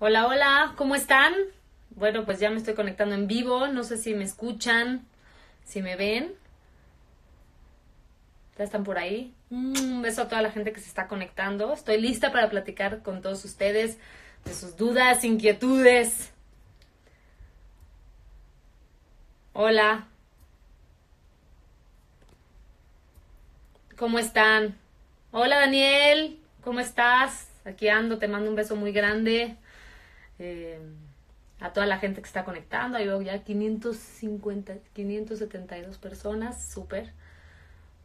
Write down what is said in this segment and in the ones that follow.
Hola, hola, ¿cómo están? Bueno, pues ya me estoy conectando en vivo, no sé si me escuchan, si me ven. ¿Ya están por ahí? Un beso a toda la gente que se está conectando. Estoy lista para platicar con todos ustedes de sus dudas, inquietudes. Hola. ¿Cómo están? Hola Daniel, ¿cómo estás? Aquí ando, te mando un beso muy grande. Eh, a toda la gente que está conectando. Ahí veo ya 550, 572 personas, súper.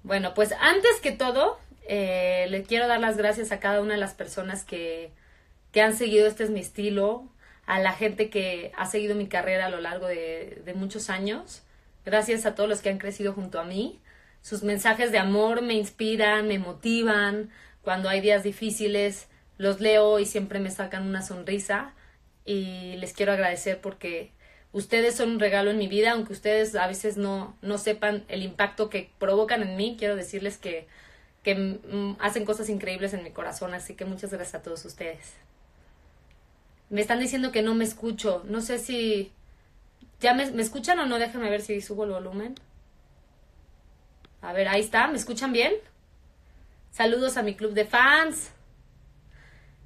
Bueno, pues antes que todo, eh, le quiero dar las gracias a cada una de las personas que, que han seguido Este es mi estilo, a la gente que ha seguido mi carrera a lo largo de, de muchos años. Gracias a todos los que han crecido junto a mí. Sus mensajes de amor me inspiran, me motivan. Cuando hay días difíciles, los leo y siempre me sacan una sonrisa y les quiero agradecer porque ustedes son un regalo en mi vida, aunque ustedes a veces no, no sepan el impacto que provocan en mí, quiero decirles que, que mm, hacen cosas increíbles en mi corazón, así que muchas gracias a todos ustedes. Me están diciendo que no me escucho, no sé si... ¿Ya me, me escuchan o no? Déjenme ver si subo el volumen. A ver, ahí está, ¿me escuchan bien? Saludos a mi club de fans.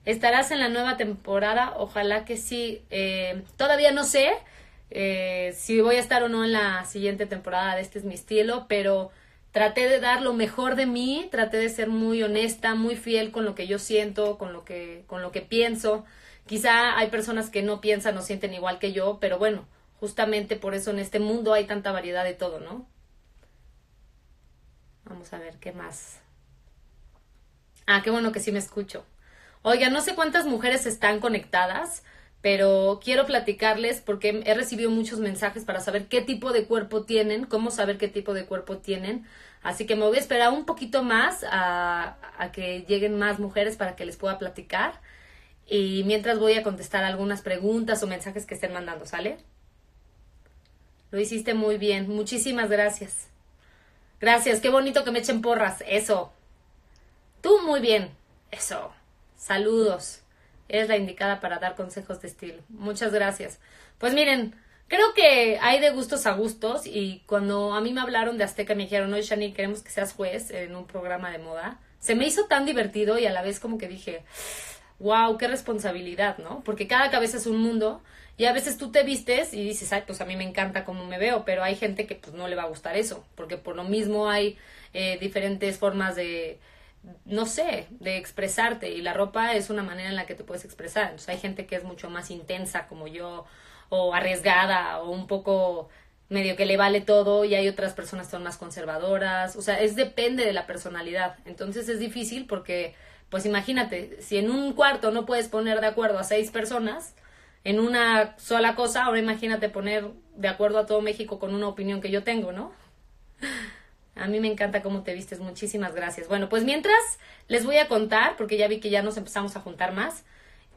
¿Estarás en la nueva temporada? Ojalá que sí. Eh, todavía no sé eh, si voy a estar o no en la siguiente temporada de Este es mi estilo, pero traté de dar lo mejor de mí, traté de ser muy honesta, muy fiel con lo que yo siento, con lo que, con lo que pienso. Quizá hay personas que no piensan o sienten igual que yo, pero bueno, justamente por eso en este mundo hay tanta variedad de todo, ¿no? Vamos a ver qué más. Ah, qué bueno que sí me escucho. Oiga, no sé cuántas mujeres están conectadas, pero quiero platicarles porque he recibido muchos mensajes para saber qué tipo de cuerpo tienen, cómo saber qué tipo de cuerpo tienen. Así que me voy a esperar un poquito más a, a que lleguen más mujeres para que les pueda platicar. Y mientras voy a contestar algunas preguntas o mensajes que estén mandando, ¿sale? Lo hiciste muy bien. Muchísimas gracias. Gracias. Qué bonito que me echen porras. Eso. Tú muy bien. Eso. Saludos. Es la indicada para dar consejos de estilo. Muchas gracias. Pues miren, creo que hay de gustos a gustos y cuando a mí me hablaron de Azteca me dijeron, oye Shani, queremos que seas juez en un programa de moda, se me hizo tan divertido y a la vez como que dije, wow, qué responsabilidad, ¿no? Porque cada cabeza es un mundo y a veces tú te vistes y dices, ay, pues a mí me encanta cómo me veo, pero hay gente que pues no le va a gustar eso, porque por lo mismo hay eh, diferentes formas de no sé, de expresarte y la ropa es una manera en la que te puedes expresar. Entonces hay gente que es mucho más intensa como yo o arriesgada o un poco medio que le vale todo y hay otras personas que son más conservadoras, o sea, es depende de la personalidad. Entonces es difícil porque pues imagínate, si en un cuarto no puedes poner de acuerdo a seis personas en una sola cosa, ahora imagínate poner de acuerdo a todo México con una opinión que yo tengo, ¿no? A mí me encanta cómo te vistes, muchísimas gracias. Bueno, pues mientras les voy a contar, porque ya vi que ya nos empezamos a juntar más,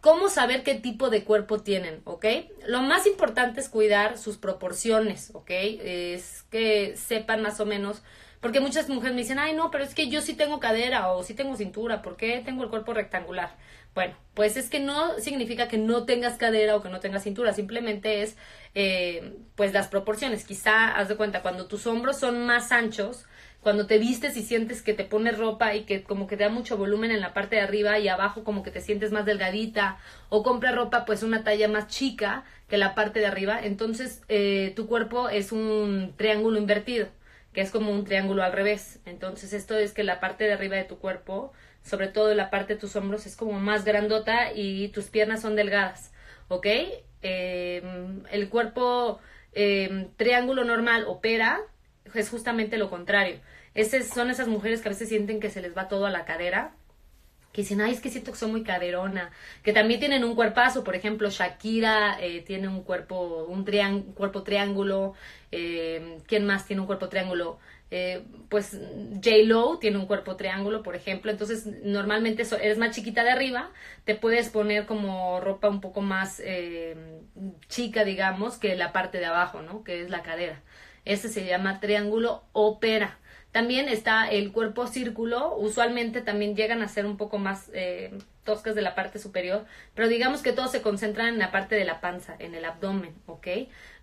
cómo saber qué tipo de cuerpo tienen, ¿ok? Lo más importante es cuidar sus proporciones, ¿ok? Es que sepan más o menos, porque muchas mujeres me dicen, ay, no, pero es que yo sí tengo cadera o sí tengo cintura, ¿por qué tengo el cuerpo rectangular? Bueno, pues es que no significa que no tengas cadera o que no tengas cintura, simplemente es eh, pues las proporciones. Quizá, haz de cuenta, cuando tus hombros son más anchos, cuando te vistes y sientes que te pones ropa y que como que te da mucho volumen en la parte de arriba y abajo como que te sientes más delgadita o compras ropa pues una talla más chica que la parte de arriba, entonces eh, tu cuerpo es un triángulo invertido, que es como un triángulo al revés. Entonces esto es que la parte de arriba de tu cuerpo, sobre todo la parte de tus hombros, es como más grandota y tus piernas son delgadas, ¿ok? Em, el cuerpo em, triángulo normal opera es justamente lo contrario. Esas son esas mujeres que a veces sienten que se les va todo a la cadera, que dicen, ay, es que siento que soy muy caderona, que también tienen un cuerpazo, por ejemplo, Shakira eh, tiene un cuerpo, un cuerpo triángulo, eh, ¿quién más tiene un cuerpo triángulo? Eh, pues J. Lo tiene un cuerpo triángulo, por ejemplo, entonces normalmente eres más chiquita de arriba, te puedes poner como ropa un poco más chica, digamos, que la parte de abajo, ¿no? Que es la cadera. Este se llama triángulo ópera. También está el cuerpo círculo, usualmente también llegan a ser un poco más eh, toscas de la parte superior, pero digamos que todos se concentran en la parte de la panza, en el abdomen, ¿ok?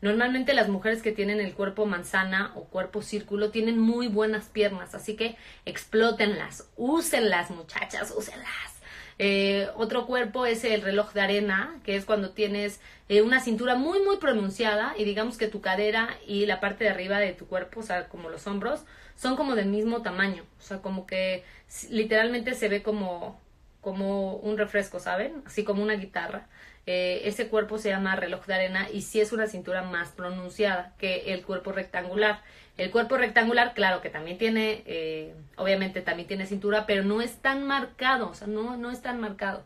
Normalmente las mujeres que tienen el cuerpo manzana o cuerpo círculo tienen muy buenas piernas, así que explótenlas, úsenlas muchachas, úsenlas. Eh, otro cuerpo es el reloj de arena, que es cuando tienes eh, una cintura muy, muy pronunciada y digamos que tu cadera y la parte de arriba de tu cuerpo, o sea, como los hombros, son como del mismo tamaño. O sea, como que literalmente se ve como, como un refresco, ¿saben? Así como una guitarra. Eh, ese cuerpo se llama reloj de arena y sí es una cintura más pronunciada que el cuerpo rectangular. El cuerpo rectangular, claro que también tiene, eh, obviamente también tiene cintura, pero no es tan marcado, o sea, no, no es tan marcado.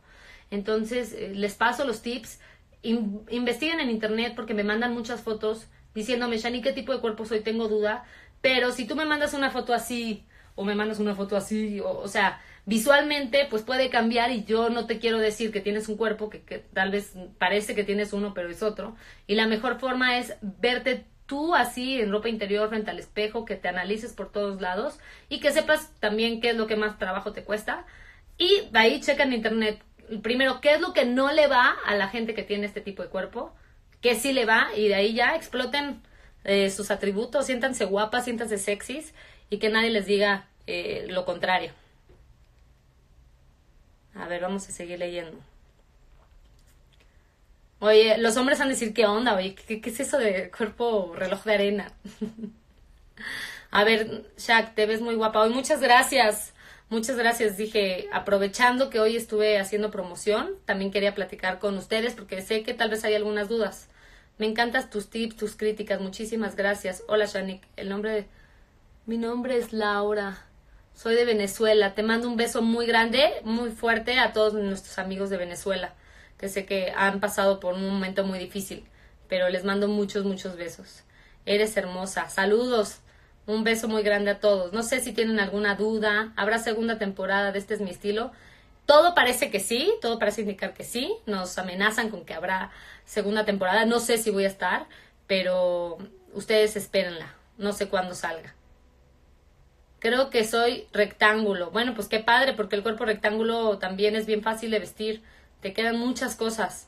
Entonces, eh, les paso los tips. investiguen en internet porque me mandan muchas fotos diciéndome, Shani, ¿qué tipo de cuerpo soy? Tengo duda. Pero si tú me mandas una foto así, o me mandas una foto así, o, o sea, visualmente pues puede cambiar y yo no te quiero decir que tienes un cuerpo que, que, tal vez parece que tienes uno pero es otro. Y la mejor forma es verte tú así en ropa interior frente al espejo que te analices por todos lados y que sepas también qué es lo que más trabajo te cuesta. Y de ahí checa en internet primero qué es lo que no le va a la gente que tiene este tipo de cuerpo qué sí le va y de ahí ya exploten eh, sus atributos siéntanse guapas siéntanse sexys y que nadie les diga eh, lo contrario a ver, vamos a seguir leyendo. Oye, los hombres van a decir qué onda, oye, ¿qué, es eso de cuerpo reloj de arena? a ver, Shaq, te ves muy guapa hoy. Muchas gracias. Muchas gracias. Dije, aprovechando que hoy estuve haciendo promoción, también quería platicar con ustedes porque sé que tal vez hay algunas dudas. Me encantan tus tips, tus críticas. Muchísimas gracias. Hola, Shanik. El nombre de... Mi nombre es Laura. Soy de Venezuela. Te mando un beso muy grande, muy fuerte a todos nuestros amigos de Venezuela, que sé que han pasado por un momento muy difícil, pero les mando muchos, muchos besos. Eres hermosa. Saludos. Un beso muy grande a todos. No sé si tienen alguna duda. ¿Habrá segunda temporada de Este es mi estilo? Todo parece que sí, todo parece indicar que sí. Nos amenazan con que habrá segunda temporada. No sé si voy a estar, pero ustedes espérenla. No sé cuándo salga. Creo que soy rectángulo. Bueno, pues qué padre, porque el cuerpo rectángulo también es bien fácil de vestir. Te quedan muchas cosas.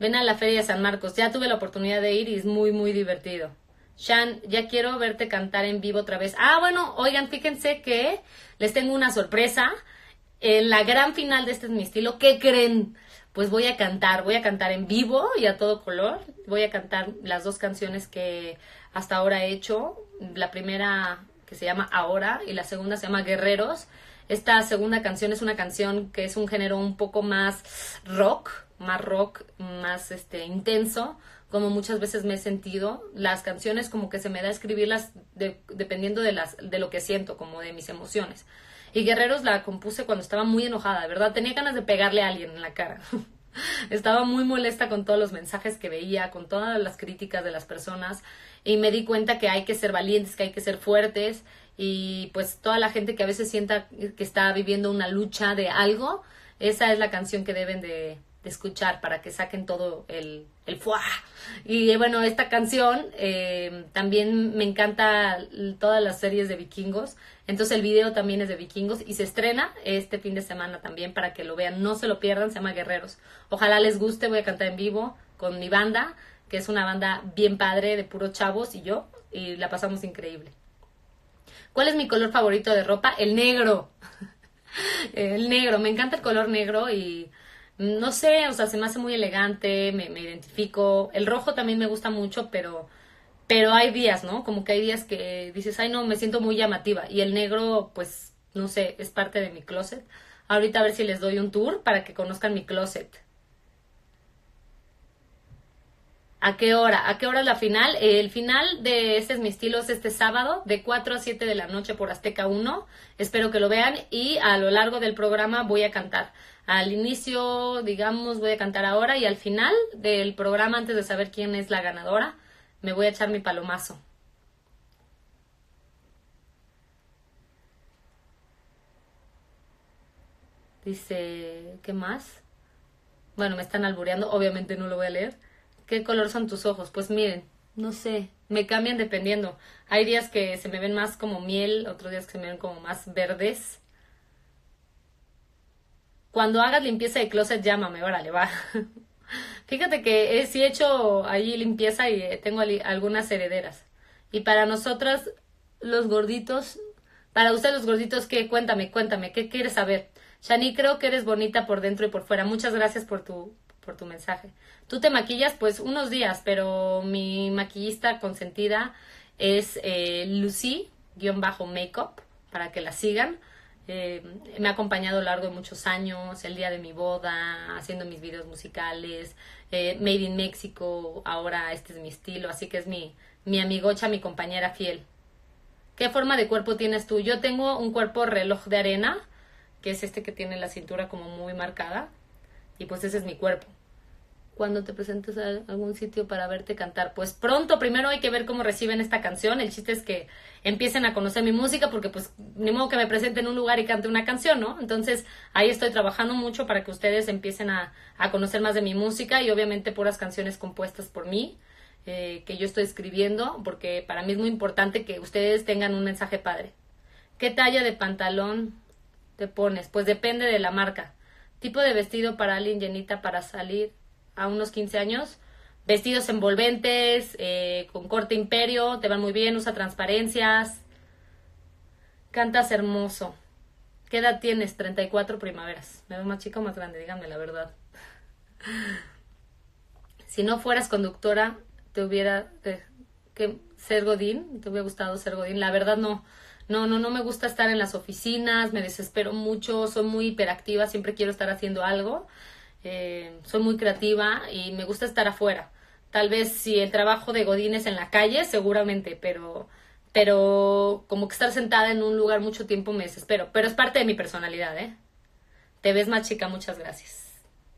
Ven a la Feria de San Marcos. Ya tuve la oportunidad de ir y es muy, muy divertido. Shan, ya quiero verte cantar en vivo otra vez. Ah, bueno, oigan, fíjense que les tengo una sorpresa. En la gran final de este es mi estilo, ¿qué creen? Pues voy a cantar, voy a cantar en vivo y a todo color. Voy a cantar las dos canciones que hasta ahora he hecho. La primera que se llama Ahora y la segunda se llama Guerreros. Esta segunda canción es una canción que es un género un poco más rock, más rock, más este intenso, como muchas veces me he sentido. Las canciones como que se me da escribirlas dependiendo de las de lo que siento, como de mis emociones. Y Guerreros la compuse cuando estaba muy enojada, ¿verdad? Tenía ganas de pegarle a alguien en la cara. estaba muy molesta con todos los mensajes que veía, con todas las críticas de las personas y me di cuenta que hay que ser valientes, que hay que ser fuertes y pues toda la gente que a veces sienta que está viviendo una lucha de algo, esa es la canción que deben de, escuchar para que saquen todo el, el fuá. Y bueno, esta canción eh, también me encanta todas las series de vikingos. Entonces el video también es de vikingos y se estrena este fin de semana también para que lo vean. No se lo pierdan, se llama Guerreros. Ojalá les guste, voy a cantar en vivo con mi banda que es una banda bien padre de puros chavos y yo, y la pasamos increíble. ¿Cuál es mi color favorito de ropa? El negro. el negro, me encanta el color negro y no sé, o sea, se me hace muy elegante, me, me, identifico. El rojo también me gusta mucho, pero, pero hay días, ¿no? Como que hay días que dices, ay, no, me siento muy llamativa. Y el negro, pues, no sé, es parte de mi closet. Ahorita a ver si les doy un tour para que conozcan mi closet. ¿A qué hora? ¿A qué hora es la final? El final de Este es mi estilo es este sábado de 4 a 7 de la noche por Azteca 1. Espero que lo vean y a lo largo del programa voy a cantar. Al inicio, digamos, voy a cantar ahora y al final del programa, antes de saber quién es la ganadora, me voy a echar mi palomazo. Dice, ¿qué más? Bueno, me están albureando, obviamente no lo voy a leer. ¿Qué color son tus ojos? Pues miren, no sé, Me cambian dependiendo. Hay días que se me ven más como miel, otros días que se me ven como más verdes. Cuando hagas limpieza de closet, llámame, órale, va. Fíjate que sí he hecho ahí limpieza y tengo algunas herederas. Y para nosotras, los gorditos, para ustedes los gorditos, ¿qué? Cuéntame, cuéntame, ¿qué quieres saber? Shani, creo que eres bonita por dentro y por fuera. Muchas gracias por tu, por tu mensaje. Tú te maquillas pues unos días, pero mi maquillista consentida es eh, Lucy-Makeup, para que la sigan. Eh, me ha acompañado a lo largo de muchos años, el día de mi boda, haciendo mis videos musicales, eh, Made in Mexico, ahora este es mi estilo, así que es mi, mi amigocha, mi compañera fiel. ¿Qué forma de cuerpo tienes tú? Yo tengo un cuerpo reloj de arena, que es este que tiene la cintura como muy marcada, y pues ese es mi cuerpo cuando te presentes a algún sitio para verte cantar? Pues pronto, primero hay que ver cómo reciben esta canción. El chiste es que empiecen a conocer mi música porque pues ni modo que me presente en un lugar y cante una canción, ¿no? Entonces ahí estoy trabajando mucho para que ustedes empiecen a, a conocer más de mi música y obviamente puras canciones compuestas por mí. Eh, que yo estoy escribiendo porque para mí es muy importante que ustedes tengan un mensaje padre. ¿Qué talla de pantalón te pones? Pues depende de la marca. Tipo de vestido para alguien llenita para salir a unos 15 años, vestidos envolventes, eh, con corte imperio, te van muy bien, usa transparencias, cantas hermoso. ¿Qué edad tienes? 34 primaveras. ¿Me veo más chica o más grande? Díganme la verdad. si no fueras conductora, te hubiera... que ser Godín, te hubiera gustado ser Godín. La verdad no. No, no, no me gusta estar en las oficinas, me desespero mucho, soy muy hiperactiva, siempre quiero estar haciendo algo. Eh, soy muy creativa y me gusta estar afuera. Tal vez si el trabajo de Godín es en la calle, seguramente, pero, pero como que estar sentada en un lugar mucho tiempo me desespero. Pero es parte de mi personalidad, ¿eh? Te ves más chica, muchas gracias.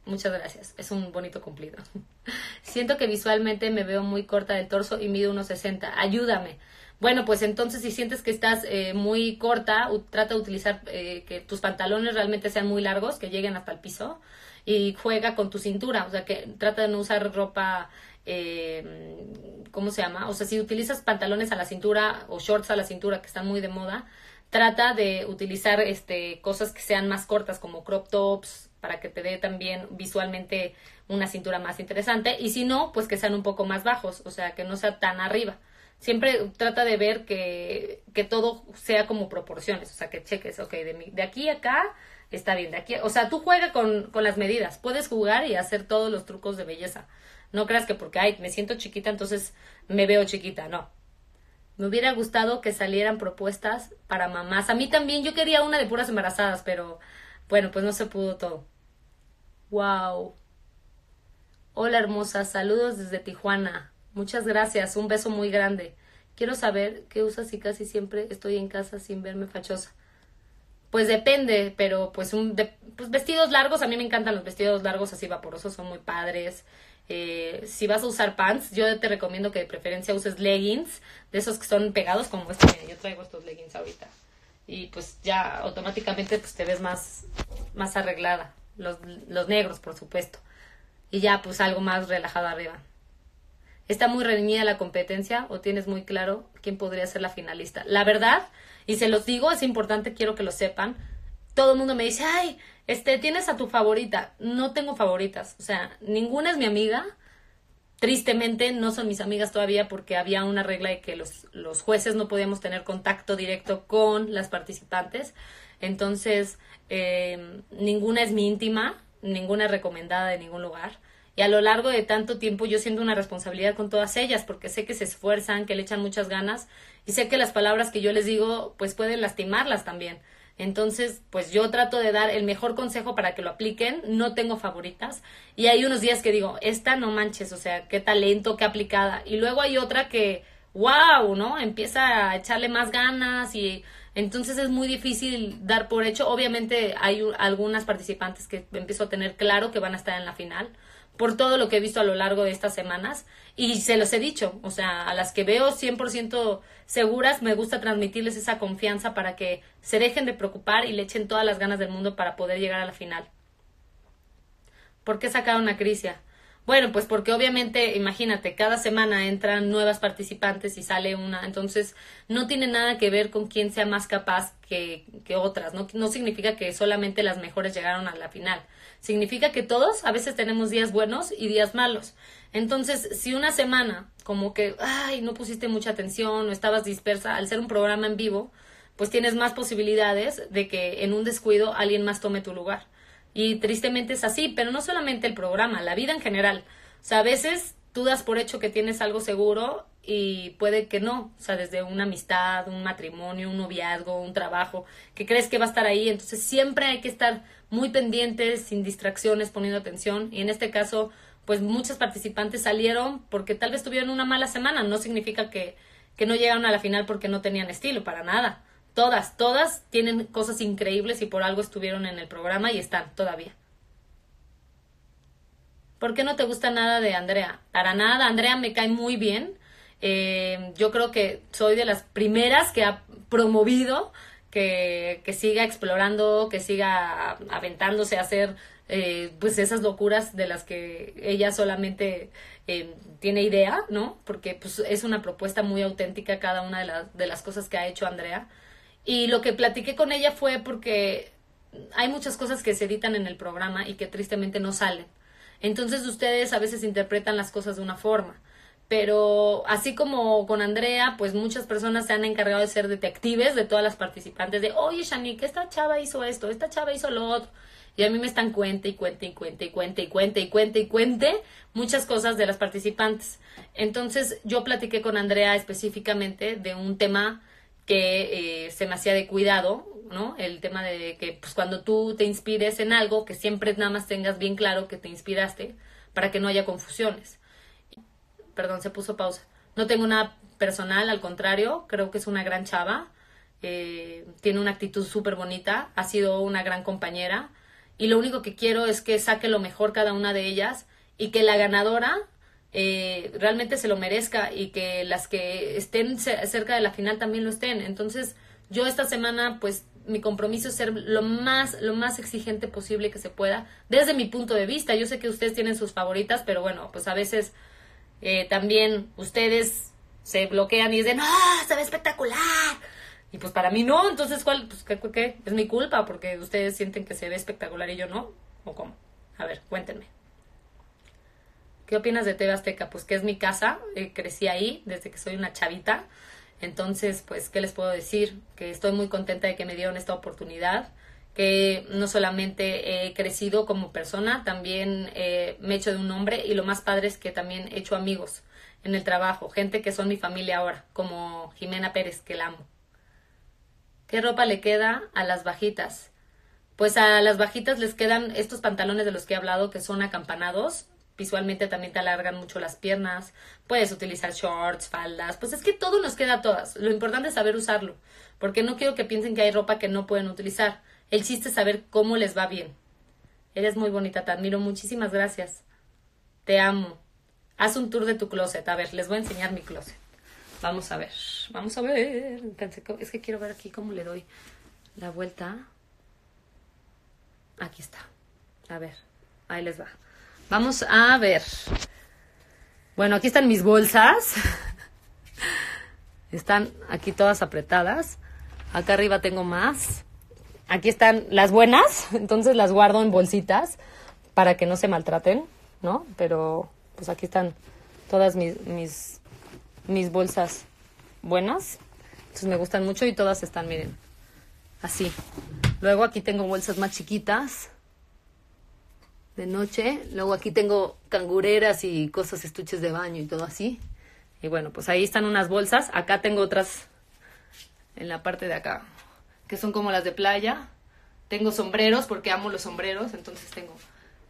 Muchas gracias, es un bonito cumplido. Siento que visualmente me veo muy corta del torso y mido unos 60. Ayúdame. Bueno, pues entonces si sientes que estás eh, muy corta, trata de utilizar eh, que tus pantalones realmente sean muy largos, que lleguen hasta el piso y juega con tu cintura, o sea, que trata de no usar ropa, eh, ¿cómo se llama? O sea, si utilizas pantalones a la cintura o shorts a la cintura que están muy de moda, trata de utilizar este cosas que sean más cortas como crop tops para que te dé también visualmente una cintura más interesante y si no, pues que sean un poco más bajos, o sea, que no sea tan arriba. Siempre trata de ver que, que todo sea como proporciones, o sea, que cheques, ok, de, de aquí a acá está bien. De aquí, o sea, tú juega con, con las medidas. Puedes jugar y hacer todos los trucos de belleza. No creas que porque, ay, me siento chiquita, entonces me veo chiquita. No. Me hubiera gustado que salieran propuestas para mamás. A mí también, yo quería una de puras embarazadas, pero bueno, pues no se pudo todo. Wow. Hola hermosa, saludos desde Tijuana. Muchas gracias, un beso muy grande. Quiero saber qué usas y casi siempre estoy en casa sin verme fachosa. Pues depende, pero pues, un, pues vestidos largos, a mí me encantan los vestidos largos así vaporosos, son muy padres. Eh, si vas a usar pants, yo te recomiendo que de preferencia uses leggings, de esos que son pegados como este. yo traigo estos leggings ahorita. Y pues ya automáticamente pues te ves más, más arreglada. Los, los negros, por supuesto. Y ya pues algo más relajado arriba. ¿Está muy reñida la competencia o tienes muy claro quién podría ser la finalista? La verdad, y se los digo, es importante, quiero que lo sepan. Todo el mundo me dice, ay, este, tienes a tu favorita. No tengo favoritas. O sea, ninguna es mi amiga. Tristemente no son mis amigas todavía porque había una regla de que los, los jueces no podíamos tener contacto directo con las participantes. Entonces, eh, ninguna es mi íntima, ninguna es recomendada de ningún lugar. Y a lo largo de tanto tiempo yo siento una responsabilidad con todas ellas porque sé que se esfuerzan, que le echan muchas ganas y sé que las palabras que yo les digo pues pueden lastimarlas también. Entonces, pues yo trato de dar el mejor consejo para que lo apliquen. No tengo favoritas. Y hay unos días que digo, esta no manches, o sea, qué talento, qué aplicada. Y luego hay otra que, wow, ¿no? Empieza a echarle más ganas y entonces es muy difícil dar por hecho. Obviamente hay algunas participantes que empiezo a tener claro que van a estar en la final por todo lo que he visto a lo largo de estas semanas y se los he dicho, o sea, a las que veo 100% seguras, me gusta transmitirles esa confianza para que se dejen de preocupar y le echen todas las ganas del mundo para poder llegar a la final. ¿Por qué sacaron a Crisia? Bueno, pues porque obviamente, imagínate, cada semana entran nuevas participantes y sale una, entonces no tiene nada que ver con quién sea más capaz que, que otras, ¿no? no significa que solamente las mejores llegaron a la final, significa que todos a veces tenemos días buenos y días malos. Entonces, si una semana como que, ay, no pusiste mucha atención o estabas dispersa, al ser un programa en vivo, pues tienes más posibilidades de que en un descuido alguien más tome tu lugar. Y tristemente es así, pero no solamente el programa, la vida en general. O sea, a veces tú das por hecho que tienes algo seguro y puede que no. O sea, desde una amistad, un matrimonio, un noviazgo, un trabajo, que crees que va a estar ahí. Entonces siempre hay que estar muy pendientes, sin distracciones, poniendo atención. Y en este caso, pues muchos participantes salieron porque tal vez tuvieron una mala semana. No significa que, que no llegaron a la final porque no tenían estilo, para nada. Todas, todas tienen cosas increíbles y por algo estuvieron en el programa y están todavía. ¿Por qué no te gusta nada de Andrea? Para nada, Andrea me cae muy bien. Eh, yo creo que soy de las primeras que ha promovido que, que siga explorando, que siga aventándose a hacer eh, pues esas locuras de las que ella solamente eh, tiene idea, ¿no? Porque pues es una propuesta muy auténtica cada una de, de las cosas que ha hecho Andrea. Y lo que platiqué con ella fue porque hay muchas cosas que se editan en el programa y que tristemente no salen. Entonces ustedes a veces interpretan las cosas de una forma. Pero así como con Andrea, pues muchas personas se han encargado de ser detectives de todas las participantes, de, oye, Shanique, esta chava hizo esto, esta chava hizo lo otro. Y a mí me están cuente y cuente y cuente y cuente y cuente y cuente y cuente muchas cosas de las participantes. Entonces yo platiqué con Andrea específicamente de un tema que eh, se me hacía de cuidado, ¿no? El tema de que pues cuando tú te inspires en algo, que siempre nada más tengas bien claro que te inspiraste para que no haya confusiones. Perdón, se puso pausa. No tengo nada personal, al contrario, creo que es una gran chava, eh, tiene una actitud súper bonita, ha sido una gran compañera y lo único que quiero es que saque lo mejor cada una de ellas y que la ganadora eh, realmente se lo merezca y que las que estén cerca de la final también lo estén. Entonces, yo esta semana, pues mi compromiso es ser lo más, lo más exigente posible que se pueda, desde mi punto de vista. Yo sé que ustedes tienen sus favoritas, pero bueno, pues a veces eh, también ustedes se bloquean y dicen, ¡ah, se ve espectacular! Y pues para mí no, entonces, ¿cuál? Pues, ¿qué, qué? Es mi culpa porque ustedes sienten que se ve espectacular y yo no. ¿O cómo? A ver, cuéntenme. ¿Qué opinas de TV Azteca? Pues que es mi casa, eh, crecí ahí desde que soy una chavita. Entonces, pues, ¿qué les puedo decir? Que estoy muy contenta de que me dieron esta oportunidad, que no solamente he crecido como persona, también eh, me he hecho de un hombre y lo más padre es que también he hecho amigos en el trabajo, gente que son mi familia ahora, como Jimena Pérez, que la amo. ¿Qué ropa le queda a las bajitas? Pues a las bajitas les quedan estos pantalones de los que he hablado que son acampanados, visualmente también te alargan mucho las piernas, puedes utilizar shorts, faldas, pues es que todo nos queda a todas. Lo importante es saber usarlo, porque no quiero que piensen que hay ropa que no pueden utilizar. El chiste es saber cómo les va bien. Eres muy bonita, te admiro, muchísimas gracias. Te amo. Haz un tour de tu closet. A ver, les voy a enseñar mi closet. Vamos a ver, vamos a ver. Es que quiero ver aquí cómo le doy la vuelta. Aquí está. A ver, ahí les va. Vamos a ver. Bueno, aquí están mis bolsas. Están aquí todas apretadas. Acá arriba tengo más. Aquí están las buenas, entonces las guardo en bolsitas para que no se maltraten, ¿no? Pero pues aquí están todas mis, mis, bolsas buenas. Entonces me gustan mucho y todas están, miren, así. Luego aquí tengo bolsas más chiquitas de noche. Luego aquí tengo cangureras y cosas, estuches de baño y todo así. Y bueno, pues ahí están unas bolsas. Acá tengo otras en la parte de acá, que son como las de playa. Tengo sombreros porque amo los sombreros, entonces tengo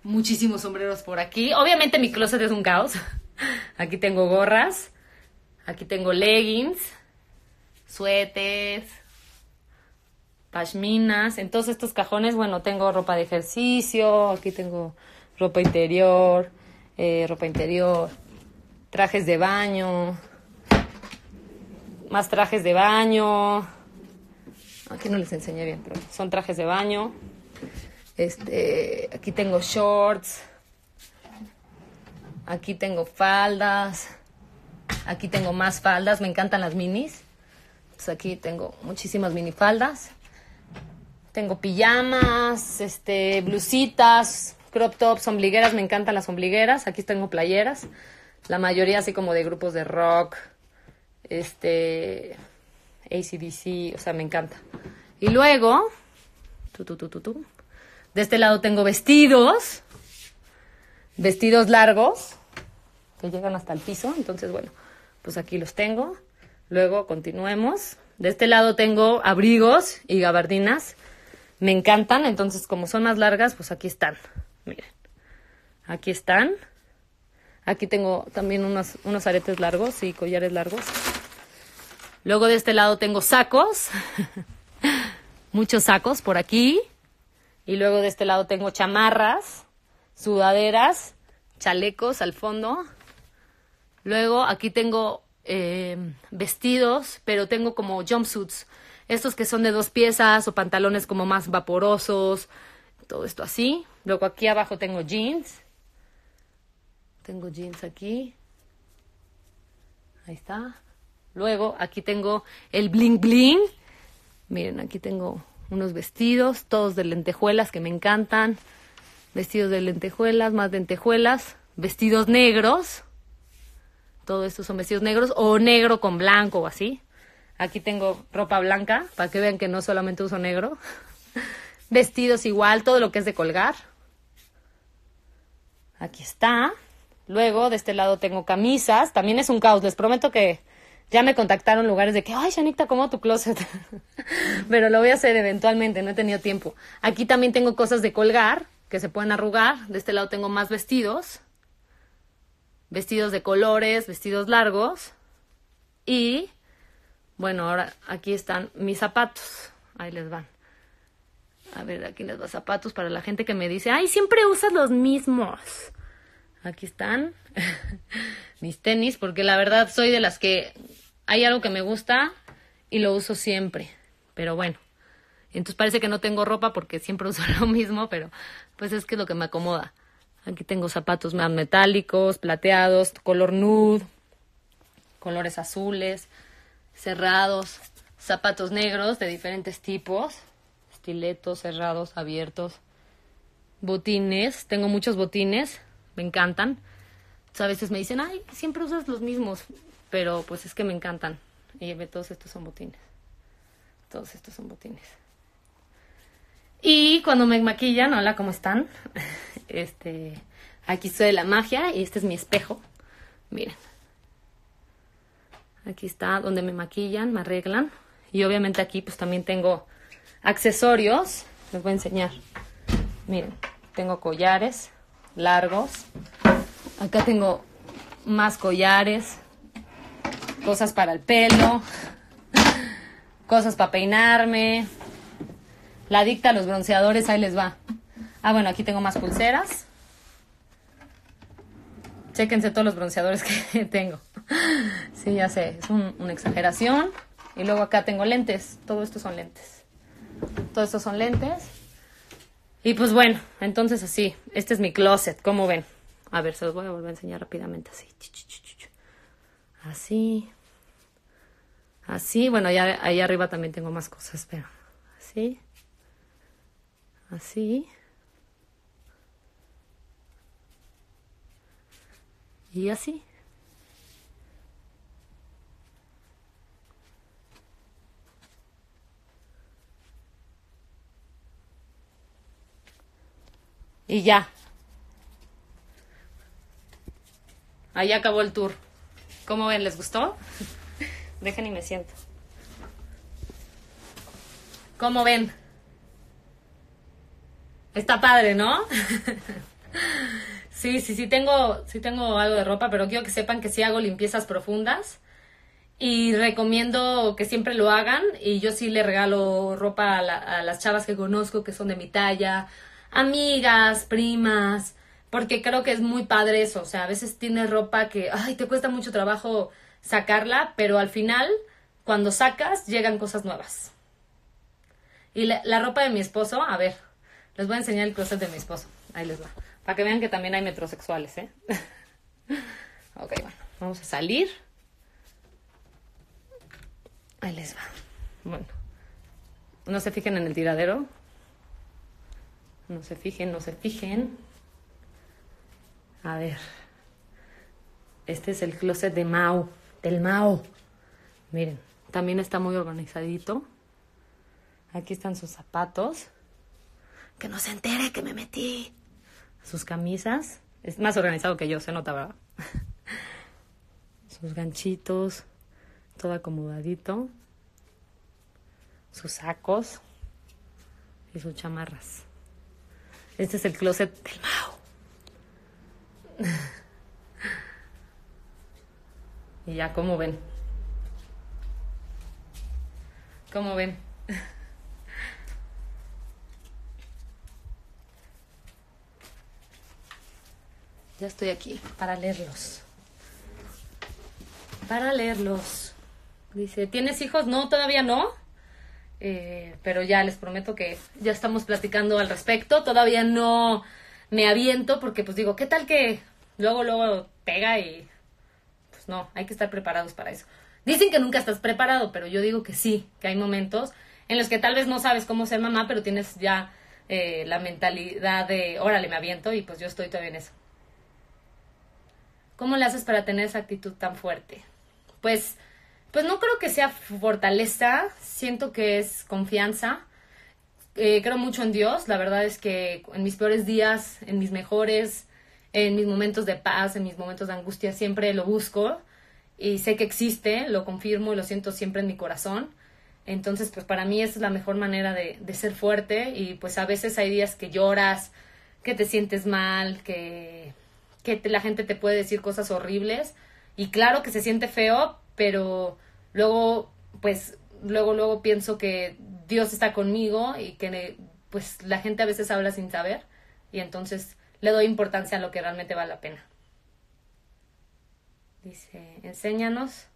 muchísimos sombreros por aquí. Obviamente mi closet es un caos. Aquí tengo gorras, aquí tengo leggings, suéteres, pashminas. En todos estos cajones, bueno, tengo ropa de ejercicio, aquí tengo ropa interior, eh, ropa interior, trajes de baño, más trajes de baño. Aquí no les enseñé bien, pero son trajes de baño. Este, aquí tengo shorts. Aquí tengo faldas. Aquí tengo más faldas. Me encantan las minis. Aquí tengo muchísimas minifaldas. Tengo pijamas, este, blusitas, crop tops, ombligueras. Me encantan las ombligueras. Aquí tengo playeras. La mayoría así como de grupos de rock. Este, ACDC. O sea, me encanta. Y luego, tu, tu, tu. De este lado tengo vestidos, vestidos largos que llegan hasta el piso. Entonces, bueno, pues aquí los tengo. Luego continuemos. De este lado tengo abrigos y gabardinas. Me encantan, entonces como son más largas, pues aquí están. Miren, aquí están. Aquí tengo también unos, unos aretes largos y collares largos. Luego de este lado tengo sacos. Muchos sacos por aquí. Y luego de este lado tengo chamarras, sudaderas, chalecos al fondo. Luego aquí tengo eh, vestidos, pero tengo como jumpsuits. Estos que son de dos piezas o pantalones como más vaporosos. Todo esto así. Luego aquí abajo tengo jeans. Tengo jeans aquí. Ahí está. Luego aquí tengo el bling bling. Miren, aquí tengo unos vestidos, todos de lentejuelas que me encantan, vestidos de lentejuelas, más lentejuelas, vestidos negros, todo esto son vestidos negros o negro con blanco o así. Aquí tengo ropa blanca para que vean que no solamente uso negro. Vestidos igual, todo lo que es de colgar. Aquí está. Luego de este lado tengo camisas. También es un caos. Les prometo que ya me contactaron lugares de que, ay, Shanita, ¿cómo tu closet? Pero lo voy a hacer eventualmente, no he tenido tiempo. Aquí también tengo cosas de colgar que se pueden arrugar. De este lado tengo más vestidos. Vestidos de colores, vestidos largos. Y, bueno, ahora aquí están mis zapatos. Ahí les van. A ver, aquí les va zapatos para la gente que me dice, ay, siempre usas los mismos. Aquí están mis tenis, porque la verdad soy de las que hay algo que me gusta y lo uso siempre. Pero bueno, entonces parece que no tengo ropa porque siempre uso lo mismo, pero pues es que es lo que me acomoda. Aquí tengo zapatos más metálicos, plateados, color nude, colores azules, cerrados, zapatos negros de diferentes tipos, estiletos, cerrados, abiertos, botines, tengo muchos botines, me encantan. a veces me dicen, ay, siempre usas los mismos, pero pues es que me encantan. Y todos estos son botines. Todos estos son botines. Y cuando me maquillan, hola, ¿cómo están? Este, aquí estoy de la magia y este es mi espejo. Miren. Aquí está donde me maquillan, me arreglan. Y obviamente aquí pues también tengo accesorios. Les voy a enseñar. Miren, tengo collares largos. Acá tengo más collares, cosas para el pelo, cosas para peinarme. La dicta a los bronceadores, ahí les va. Ah, bueno, aquí tengo más pulseras. Chéquense todos los bronceadores que tengo. Sí, ya sé, es una exageración. Y luego acá tengo lentes. Todo esto son lentes. Todos estos son lentes. Y pues bueno, entonces así, este es mi closet, ¿cómo ven? A ver, se los voy a volver a enseñar rápidamente así. Así. Así, bueno, allá, ahí arriba también tengo más cosas, pero así. Así. Y así. Y ya. Ahí acabó el tour. ¿Cómo ven? ¿Les gustó? Dejen y me siento. ¿Cómo ven? Está padre, ¿no? sí, sí, sí tengo, sí tengo algo de ropa, pero quiero que sepan que sí hago limpiezas profundas y recomiendo que siempre lo hagan y yo sí le regalo ropa a, a las chavas que conozco que son de mi talla amigas, primas, porque creo que es muy padre eso, o sea, a veces tienes ropa que, ay, te cuesta mucho trabajo sacarla, pero al final, cuando sacas, llegan cosas nuevas. Y la, ropa de mi esposo, a ver, les voy a enseñar el closet de mi esposo, ahí les va, para que vean que también hay metrosexuales, ¿eh? Ok, bueno, vamos a salir. Ahí les va. Bueno, no se fijen en el tiradero. No se fijen, no se fijen. A ver. Este es el closet de Mao, del Mao. Miren, también está muy organizadito. Aquí están sus zapatos. Que no se entere que me metí. Sus camisas. Es más organizado que yo, se nota, ¿verdad? Sus ganchitos. Todo acomodadito. Sus sacos. Y sus chamarras. Este es el closet del Mao. y ya, ¿cómo ven? ¿Cómo ven? ya estoy aquí para leerlos. Para leerlos. Dice, ¿tienes hijos? No, todavía no. Eh, pero ya les prometo que ya estamos platicando al respecto. Todavía no me aviento porque pues digo, ¿qué tal que luego, luego pega y pues no, hay que estar preparados para eso. Dicen que nunca estás preparado, pero yo digo que sí, que hay momentos en los que tal vez no sabes cómo ser mamá, pero tienes ya eh, la mentalidad de, órale, me aviento y pues yo estoy todavía en eso. ¿Cómo le haces para tener esa actitud tan fuerte? Pues, pues no creo que sea fortaleza, siento que es confianza. Eh, creo mucho en Dios, la verdad es que en mis peores días, en mis mejores, en mis momentos de paz, en mis momentos de angustia, siempre lo busco. Y sé que existe, lo confirmo y lo siento siempre en mi corazón. Entonces, pues para mí esa es la mejor manera de, de ser fuerte. Y pues a veces hay días que lloras, que te sientes mal, que, que la gente te puede decir cosas horribles. Y claro que se siente feo, pero luego, pues, luego, luego pienso que Dios está conmigo y que pues la gente a veces habla sin saber y entonces le doy importancia a lo que realmente vale la pena. Dice, enséñanos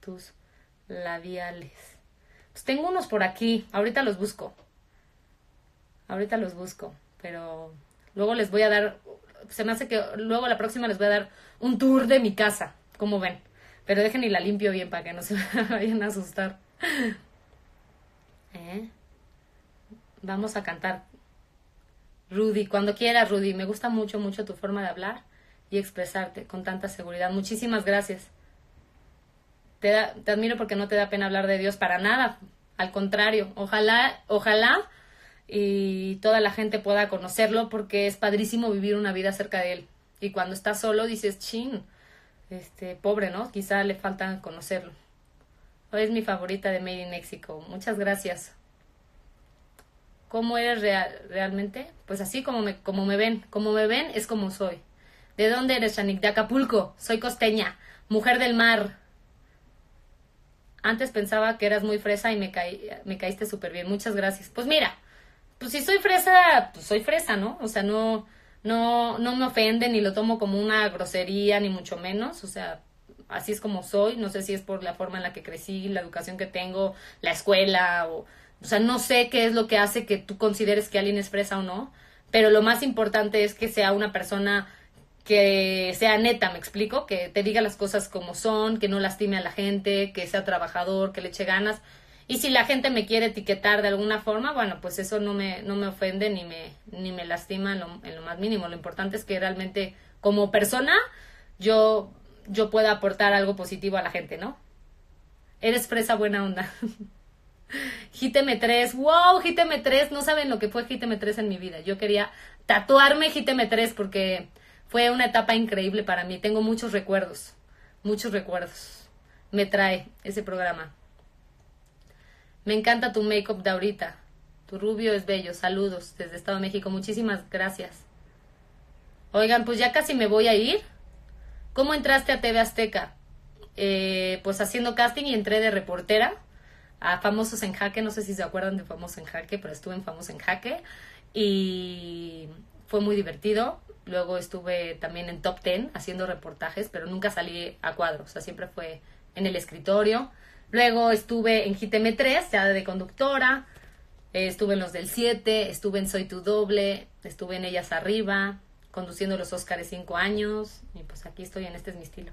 tus labiales. Pues tengo unos por aquí, ahorita los busco. Ahorita los busco, pero luego les voy a dar, se me hace que luego la próxima les voy a dar un tour de mi casa, como ven. Pero dejen y la limpio bien para que no se vayan a asustar. ¿Eh? Vamos a cantar Rudy, cuando quieras, Rudy. Me gusta mucho, mucho tu forma de hablar y expresarte con tanta seguridad. Muchísimas gracias. Te, te admiro porque no te da pena hablar de Dios para nada. Al contrario, ojalá, ojalá y toda la gente pueda conocerlo porque es padrísimo vivir una vida cerca de él. Y cuando estás solo dices, chin, este, pobre, ¿no? Quizá le falta conocerlo. Hoy es mi favorita de Made in Mexico. Muchas gracias. ¿Cómo eres realmente? Pues así como me, como me ven. Como me ven es como soy. ¿De dónde eres, Shanik? De Acapulco. Soy costeña. Mujer del mar. Antes pensaba que eras muy fresa y me, me caíste súper bien. Muchas gracias. Pues mira, pues si soy fresa, pues soy fresa, ¿no? O sea, no, no, no me ofende ni lo tomo como una grosería, ni mucho menos. O sea, así es como soy. No sé si es por la forma en la que crecí, la educación que tengo, la escuela o o sea, no sé qué es lo que hace que tú consideres que alguien es fresa o no, pero lo más importante es que sea una persona que sea neta, me explico, que te diga las cosas como son, que no lastime a la gente, que sea trabajador, que le eche ganas. Y si la gente me quiere etiquetar de alguna forma, bueno, pues eso no me, no me ofende ni me, ni me lastima en lo, en lo más mínimo. Lo importante es que realmente como persona yo, yo pueda aportar algo positivo a la gente, ¿no? Eres fresa buena onda. Hit 3, wow, Hit 3, no saben lo que fue Hit 3 en mi vida. Yo quería tatuarme Hit 3 porque fue una etapa increíble para mí. Tengo muchos recuerdos, muchos recuerdos. Me trae ese programa. Me encanta tu make-up de ahorita. Tu rubio es bello. Saludos desde Estado de México. Muchísimas gracias. Oigan, pues ya casi me voy a ir. ¿Cómo entraste a TV Azteca? Eh, pues haciendo casting y entré de reportera a Famosos en Jaque, no sé si se acuerdan de Famosos en Jaque, pero estuve en Famosos en Jaque y fue muy divertido. Luego estuve también en Top Ten haciendo reportajes, pero nunca salí a cuadro, o sea, siempre fue en el escritorio. Luego estuve en GTM 3, ya de conductora. estuve en los del 7, estuve en Soy tu doble, estuve en Ellas Arriba, conduciendo los Óscares cinco años y pues aquí estoy en Este es mi estilo.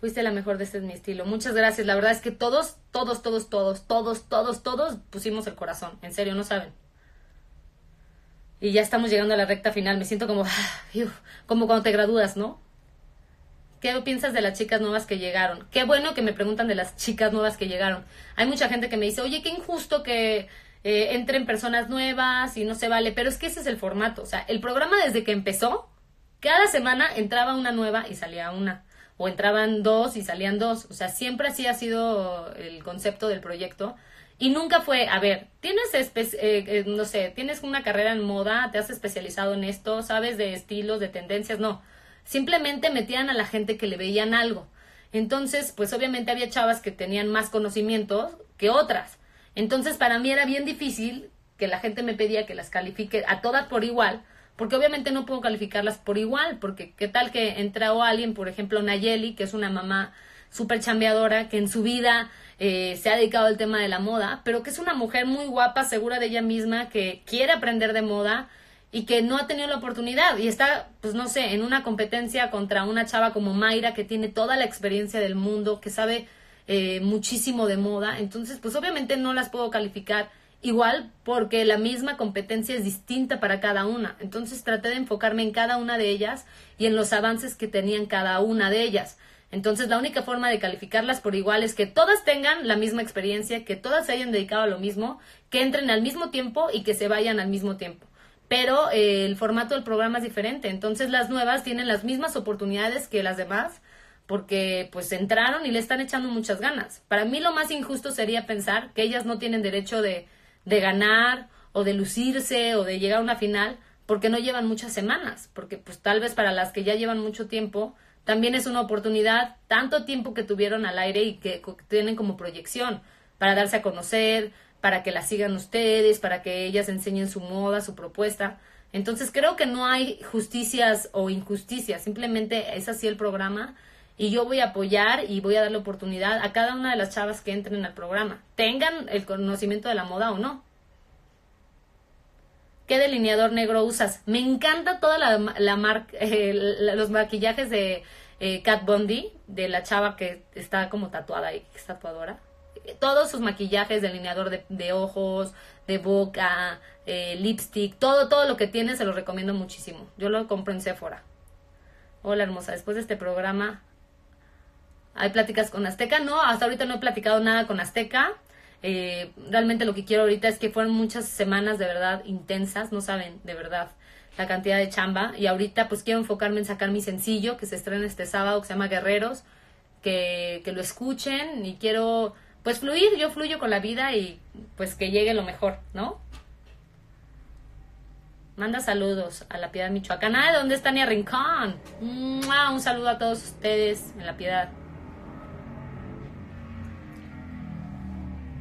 Fuiste la mejor de Este es mi estilo. Muchas gracias. La verdad es que todos, todos, todos, todos, todos, todos, todos pusimos el corazón. En serio, no saben. Y ya estamos llegando a la recta final. Me siento como, como cuando te gradúas, ¿no? ¿Qué piensas de las chicas nuevas que llegaron? Qué bueno que me preguntan de las chicas nuevas que llegaron. Hay mucha gente que me dice, oye, qué injusto que eh, entren personas nuevas y no se vale, pero es que ese es el formato. O sea, el programa desde que empezó, cada semana entraba una nueva y salía una. O entraban dos y salían dos. O sea, siempre así ha sido el concepto del proyecto. Y nunca fue, a ver, tienes, eh, eh, no sé, tienes una carrera en moda, te has especializado en esto, sabes de estilos, de tendencias, no. Simplemente metían a la gente que le veían algo. Entonces, pues obviamente había chavas que tenían más conocimientos que otras. Entonces, para mí era bien difícil que la gente me pedía que las califique a todas por igual, porque obviamente no puedo calificarlas por igual, porque qué tal que entró alguien, por ejemplo, Nayeli, que es una mamá súper chambeadora, que en su vida eh, se ha dedicado al tema de la moda, pero que es una mujer muy guapa, segura de ella misma, que quiere aprender de moda y que no ha tenido la oportunidad y está, pues no sé, en una competencia contra una chava como Mayra, que tiene toda la experiencia del mundo, que sabe eh, muchísimo de moda, entonces pues obviamente no las puedo calificar igual porque la misma competencia es distinta para cada una. Entonces traté de enfocarme en cada una de ellas y en los avances que tenían cada una de ellas. Entonces, la única forma de calificarlas por igual es que todas tengan la misma experiencia, que todas se hayan dedicado a lo mismo, que entren al mismo tiempo y que se vayan al mismo tiempo. Pero eh, el formato del programa es diferente. Entonces, las nuevas tienen las mismas oportunidades que las demás porque pues entraron y le están echando muchas ganas. Para mí lo más injusto sería pensar que ellas no tienen derecho de, de ganar o de lucirse o de llegar a una final porque no llevan muchas semanas, porque pues tal vez para las que ya llevan mucho tiempo también es una oportunidad, tanto tiempo que tuvieron al aire y que tienen como proyección para darse a conocer, para que las sigan ustedes, para que ellas enseñen su moda, su propuesta. Entonces creo que no hay justicias o injusticias, simplemente es así el programa y yo voy a apoyar y voy a darle oportunidad a cada una de las chavas que entren al programa, tengan el conocimiento de la moda o no. ¿Qué delineador negro usas? Me encanta toda la, la eh, los maquillajes de eh, Kat Bondi, de la chava que está como tatuada y que es tatuadora. Todos sus maquillajes, delineador de, de ojos, de boca, eh, lipstick, todo, todo lo que tiene se lo recomiendo muchísimo. Yo lo compro en Sephora. Hola hermosa, después de este programa hay pláticas con Azteca. No, hasta ahorita no he platicado nada con Azteca. Eh, realmente lo que quiero ahorita es que fueron muchas semanas de verdad intensas, no saben, de verdad, la cantidad de chamba. Y ahorita pues quiero enfocarme en sacar mi sencillo que se estrena este sábado, que se llama Guerreros, que, lo escuchen y quiero pues fluir, yo fluyo con la vida y pues que llegue lo mejor, ¿no? Manda saludos a La Piedad Michoacán. Ah, ¿de dónde está Nia Rincón? Un saludo a todos ustedes en La Piedad.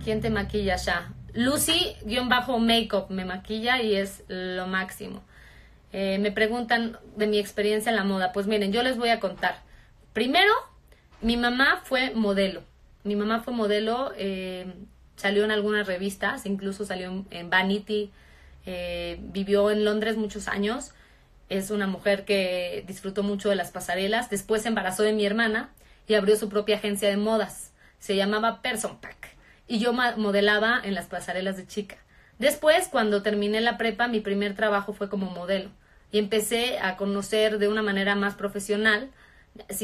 ¿Quién te maquilla ya? Lucy-makeup me maquilla y es lo máximo. Eh, me preguntan de mi experiencia en la moda. Pues miren, yo les voy a contar. Primero, mi mamá fue modelo. Mi mamá fue modelo, eh, salió en algunas revistas, incluso salió en Vanity, eh, vivió en Londres muchos años. Es una mujer que disfrutó mucho de las pasarelas. Después se embarazó de mi hermana y abrió su propia agencia de modas. Se llamaba Person Pack y yo modelaba en las pasarelas de chica. Después, cuando terminé la prepa, mi primer trabajo fue como modelo y empecé a conocer de una manera más profesional,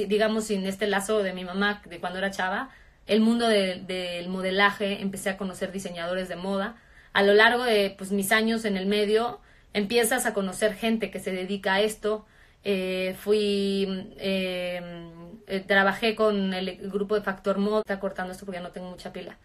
digamos sin este lazo de mi mamá de cuando era chava, el mundo del modelaje, empecé a conocer diseñadores de moda. A lo largo de pues, mis años en el medio, empiezas a conocer gente que se dedica a esto. Eh, fui, eh, eh, trabajé con el grupo de Factor Moda, cortando esto porque ya no tengo mucha pila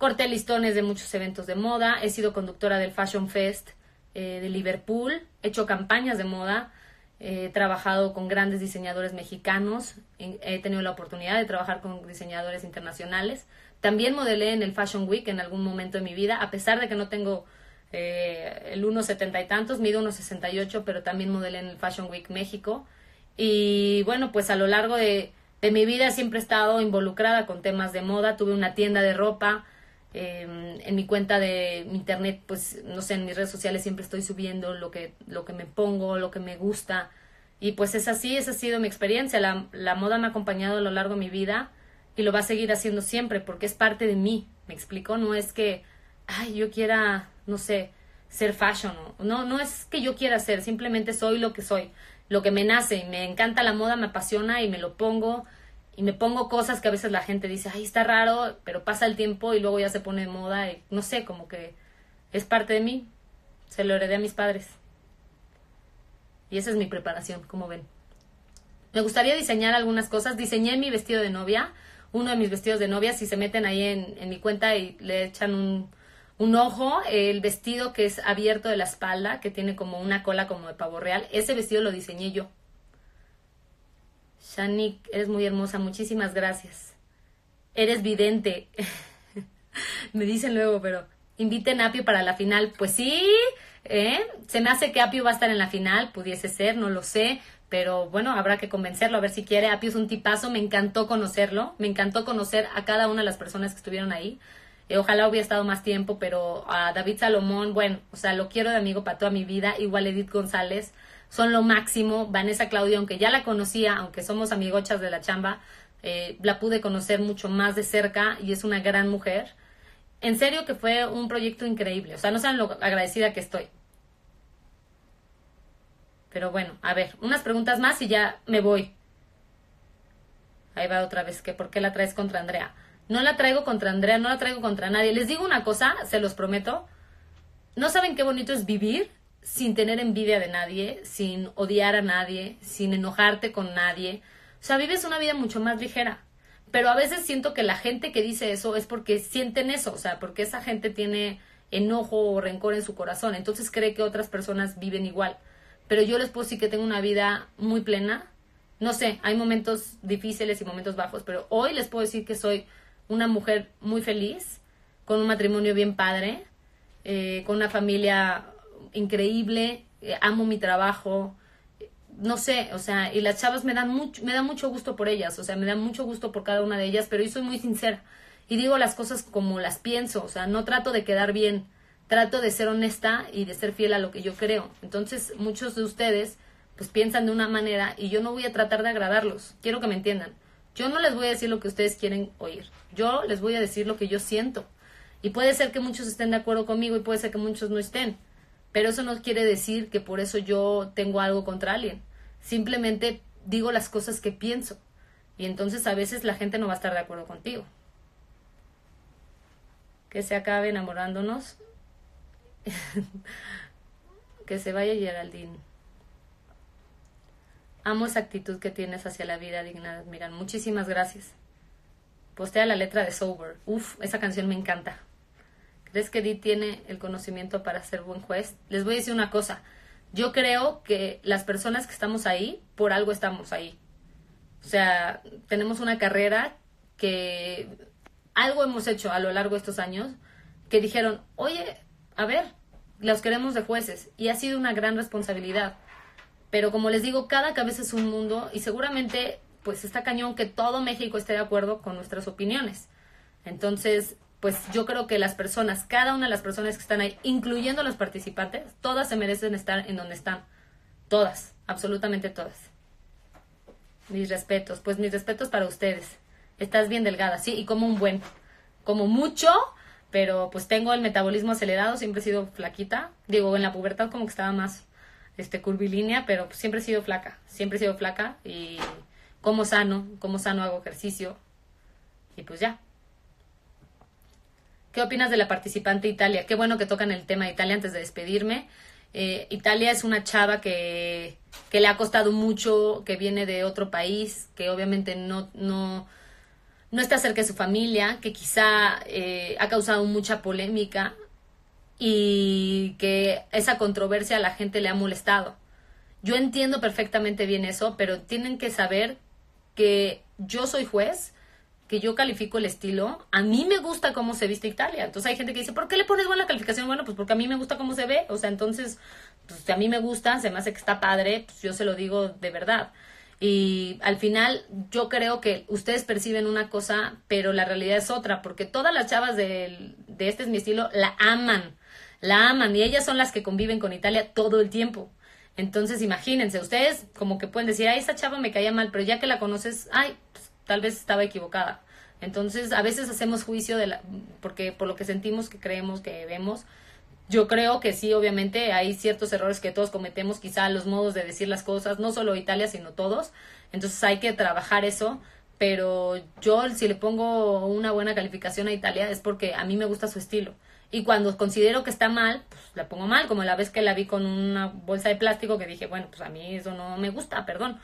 Corté listones de muchos eventos de moda, he sido conductora del Fashion Fest eh, de Liverpool, he hecho campañas de moda, he trabajado con grandes diseñadores mexicanos, he tenido la oportunidad de trabajar con diseñadores internacionales. También modelé en el Fashion Week en algún momento de mi vida, a pesar de que no tengo eh, el 1,70 y tantos, mido 1,68, pero también modelé en el Fashion Week México. Y bueno, pues a lo largo de, de mi vida siempre he estado involucrada con temas de moda. Tuve una tienda de ropa, Em, en mi cuenta de internet, pues, no sé, en mis redes sociales siempre estoy subiendo lo que, lo que me pongo, lo que me gusta. Y pues es así, esa ha sido mi experiencia. La, la moda me ha acompañado a lo largo de mi vida y lo va a seguir haciendo siempre porque es parte de mí. ¿Me explico? No es que, ay, yo quiera, no sé, ser fashion. No, no es que yo quiera ser, simplemente soy lo que soy, lo que me nace. Me encanta la moda, me apasiona y me lo pongo y me pongo cosas que a veces la gente dice, ay, está raro, pero pasa el tiempo y luego ya se pone de moda y no sé, como que es parte de mí. Se lo heredé a mis padres. Y esa es mi preparación, como ven. Me gustaría diseñar algunas cosas. Diseñé mi vestido de novia, uno de mis vestidos de novia. Si se meten ahí en, mi cuenta y le echan un, un ojo, el vestido que es abierto de la espalda, que tiene como una cola como de pavo real, ese vestido lo diseñé yo. Shanik, eres muy hermosa, muchísimas gracias. Eres vidente. me dicen luego, pero inviten a Apio para la final. Pues sí, ¿eh? Se me hace que Apio va a estar en la final, pudiese ser, no lo sé, pero bueno, habrá que convencerlo a ver si quiere. Apio es un tipazo, me encantó conocerlo, me encantó conocer a cada una de las personas que estuvieron ahí. Eh, ojalá hubiera estado más tiempo, pero a David Salomón, bueno, o sea, lo quiero de amigo para toda mi vida, igual Edith González, son lo máximo. Vanessa Claudia, aunque ya la conocía, aunque somos amigochas de la chamba, eh, la pude conocer mucho más de cerca y es una gran mujer. En serio que fue un proyecto increíble, o sea, no saben lo agradecida que estoy. Pero bueno, a ver, unas preguntas más y ya me voy. Ahí va otra vez, que por qué la traes contra Andrea. No la traigo contra Andrea, no la traigo contra nadie. Les digo una cosa, se los prometo. No saben qué bonito es vivir sin tener envidia de nadie, sin odiar a nadie, sin enojarte con nadie. O sea, vives una vida mucho más ligera. Pero a veces siento que la gente que dice eso es porque sienten eso, o sea, porque esa gente tiene enojo o rencor en su corazón, entonces cree que otras personas viven igual. Pero yo les puedo decir que tengo una vida muy plena. No sé, hay momentos difíciles y momentos bajos, pero hoy les puedo decir que soy una mujer muy feliz, con un matrimonio bien padre, eh, con una familia increíble, eh, amo mi trabajo, no sé, o sea, y las chavas me dan mucho, me da mucho gusto por ellas, o sea, me da mucho gusto por cada una de ellas, pero yo soy muy sincera y digo las cosas como las pienso, o sea, no trato de quedar bien, trato de ser honesta y de ser fiel a lo que yo creo. Entonces, muchos de ustedes pues piensan de una manera y yo no voy a tratar de agradarlos, quiero que me entiendan. Yo no les voy a decir lo que ustedes quieren oír, yo les voy a decir lo que yo siento. Y puede ser que muchos estén de acuerdo conmigo y puede ser que muchos no estén. Pero eso no quiere decir que por eso yo tengo algo contra alguien. Simplemente digo las cosas que pienso. Y entonces a veces la gente no va a estar de acuerdo contigo. Que se acabe enamorándonos. que se vaya Geraldine. Amo esa actitud que tienes hacia la vida digna de admirar. Muchísimas gracias. Postea la letra de Sober. Uf, esa canción me encanta. ¿Crees que Edith tiene el conocimiento para ser buen juez? Les voy a decir una cosa. Yo creo que las personas que estamos ahí, por algo estamos ahí. O sea, tenemos una carrera que algo hemos hecho a lo largo de estos años que dijeron, oye, a ver, los queremos de jueces. Y ha sido una gran responsabilidad. Pero como les digo, cada cabeza es un mundo y seguramente pues está cañón que todo México esté de acuerdo con nuestras opiniones. Entonces, pues yo creo que las personas, cada una de las personas que están ahí, incluyendo los participantes, todas se merecen estar en donde están. Todas, absolutamente todas. Mis respetos, pues mis respetos para ustedes. Estás bien delgada, sí, y como un buen, como mucho, pero pues tengo el metabolismo acelerado, siempre he sido flaquita. Digo, en la pubertad como que estaba más este curvilínea, pero siempre he sido flaca, siempre he sido flaca y como sano, como sano hago ejercicio y pues ya, ¿Qué opinas de la participante Italia? Qué bueno que tocan el tema de Italia antes de despedirme. Eh, Italia es una chava que, que, le ha costado mucho, que viene de otro país, que obviamente no, no, no está cerca de su familia, que quizá eh, ha causado mucha polémica y que esa controversia a la gente le ha molestado. Yo entiendo perfectamente bien eso, pero tienen que saber que yo soy juez que yo califico el estilo, a mí me gusta cómo se viste Italia. Entonces hay gente que dice, ¿por qué le pones buena calificación? Bueno, pues porque a mí me gusta cómo se ve. O sea, entonces, pues a mí me gusta, se me hace que está padre, pues yo se lo digo de verdad. Y al final yo creo que ustedes perciben una cosa, pero la realidad es otra, porque todas las chavas de, de este es mi estilo la aman, la aman y ellas son las que conviven con Italia todo el tiempo. Entonces imagínense, ustedes como que pueden decir, ay, esa chava me caía mal, pero ya que la conoces, ay, pues, tal vez estaba equivocada. Entonces a veces hacemos juicio de la, porque por lo que sentimos, que creemos, que vemos, yo creo que sí, obviamente hay ciertos errores que todos cometemos, quizá los modos de decir las cosas, no solo Italia, sino todos. Entonces hay que trabajar eso, pero yo si le pongo una buena calificación a Italia es porque a mí me gusta su estilo. Y cuando considero que está mal, pues la pongo mal, como la vez que la vi con una bolsa de plástico que dije, bueno, pues a mí eso no me gusta, perdón.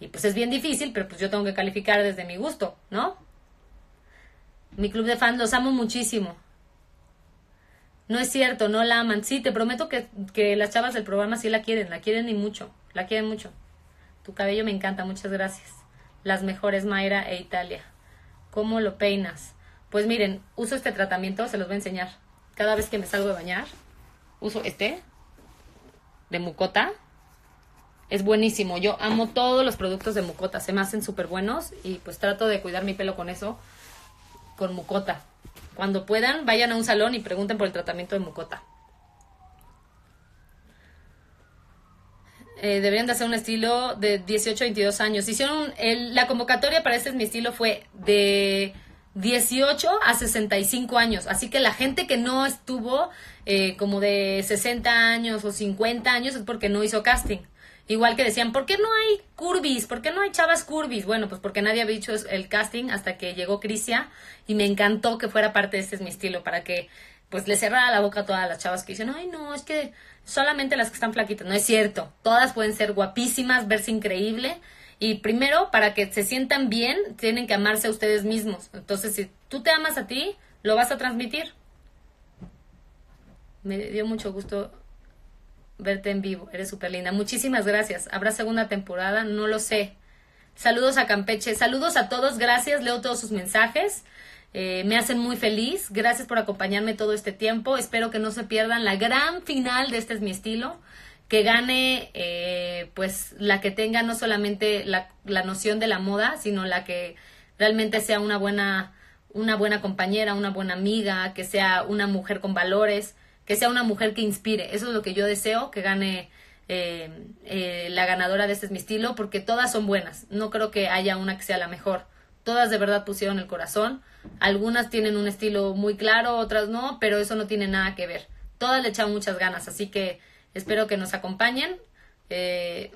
Y pues es bien difícil, pero pues yo tengo que calificar desde mi gusto, ¿no? Mi club de fans los amo muchísimo. No es cierto, no la aman. Sí, te prometo que, que las chavas del programa sí la quieren, la quieren y mucho, la quieren mucho. Tu cabello me encanta, muchas gracias. Las mejores Mayra e Italia. ¿Cómo lo peinas? Pues miren, uso este tratamiento, se los voy a enseñar. Cada vez que me salgo de bañar, uso este de mucota. Es buenísimo. Yo amo todos los productos de mucota, se me hacen súper buenos y pues trato de cuidar mi pelo con eso, con mucota. Cuando puedan, vayan a un salón y pregunten por el tratamiento de mucota. Eh, deberían de hacer un estilo de 18 a 22 años. Hicieron la convocatoria para este es mi estilo fue de 18 a 65 años. Así que la gente que no estuvo eh, como de 60 años o 50 años es porque no hizo casting. Igual que decían, ¿por qué no hay curvis? ¿Por qué no hay chavas curvis? Bueno, pues porque nadie había hecho el casting hasta que llegó Crisia y me encantó que fuera parte de este es mi estilo para que pues le cerrara la boca a todas las chavas que dicen, ay no, es que solamente las que están flaquitas. No es cierto, todas pueden ser guapísimas, verse increíble y primero para que se sientan bien tienen que amarse a ustedes mismos. Entonces si tú te amas a ti, lo vas a transmitir. Me dio mucho gusto verte en vivo. Eres súper linda. Muchísimas gracias. ¿Habrá segunda temporada? No lo sé. Saludos a Campeche. Saludos a todos. Gracias. Leo todos sus mensajes. Eh, me hacen muy feliz. Gracias por acompañarme todo este tiempo. Espero que no se pierdan la gran final de Este es mi estilo. Que gane, eh, pues, la que tenga no solamente la, la noción de la moda, sino la que realmente sea una buena, una buena compañera, una buena amiga, que sea una mujer con valores que sea una mujer que inspire. Eso es lo que yo deseo, que gane eh, eh, la ganadora de este es mi estilo, porque todas son buenas. No creo que haya una que sea la mejor. Todas de verdad pusieron el corazón. Algunas tienen un estilo muy claro, otras no, pero eso no tiene nada que ver. Todas le echan muchas ganas, así que espero que nos acompañen. Eh,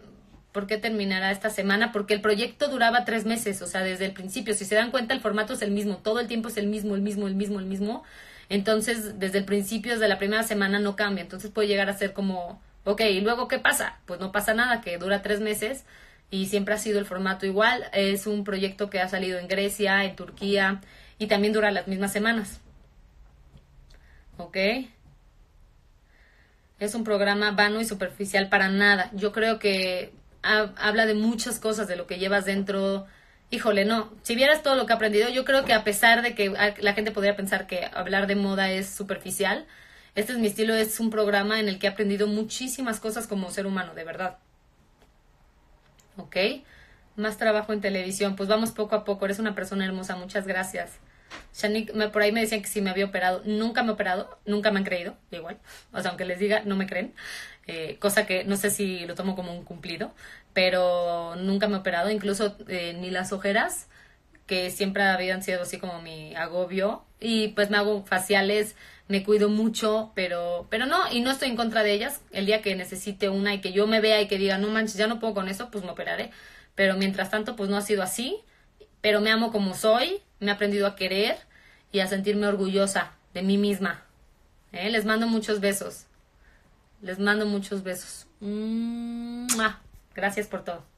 ¿Por qué terminará esta semana? Porque el proyecto duraba tres meses, o sea, desde el principio. Si se dan cuenta, el formato es el mismo, todo el tiempo es el mismo, el mismo, el mismo, el mismo. Entonces, desde el principio, desde la primera semana no cambia. Entonces puede llegar a ser como, ok, ¿y luego qué pasa? Pues no pasa nada, que dura tres meses y siempre ha sido el formato igual. Es un proyecto que ha salido en Grecia, en Turquía y también dura las mismas semanas. ¿Ok? Es un programa vano y superficial para nada. Yo creo que habla de muchas cosas, de lo que llevas dentro, híjole, no, si vieras todo lo que he aprendido, yo creo que a pesar de que la gente podría pensar que hablar de moda es superficial, este es mi estilo, es un programa en el que he aprendido muchísimas cosas como ser humano, de verdad. ¿Ok? Más trabajo en televisión, pues vamos poco a poco, eres una persona hermosa, muchas gracias. Shanik, me, por ahí me decían que si me había operado, nunca me he operado, nunca me han creído, igual, o sea, aunque les diga, no me creen, eh, cosa que no sé si lo tomo como un cumplido, pero nunca me he operado, incluso eh, ni las ojeras, que siempre habían sido así como mi agobio, y pues me hago faciales, me cuido mucho, pero, pero no, y no estoy en contra de ellas, el día que necesite una y que yo me vea y que diga, no manches, ya no puedo con eso, pues me operaré, pero mientras tanto, pues no ha sido así, pero me amo como soy, me he aprendido a querer y a sentirme orgullosa de mí misma. ¿Eh? Les mando muchos besos. Les mando muchos besos. Gracias por todo.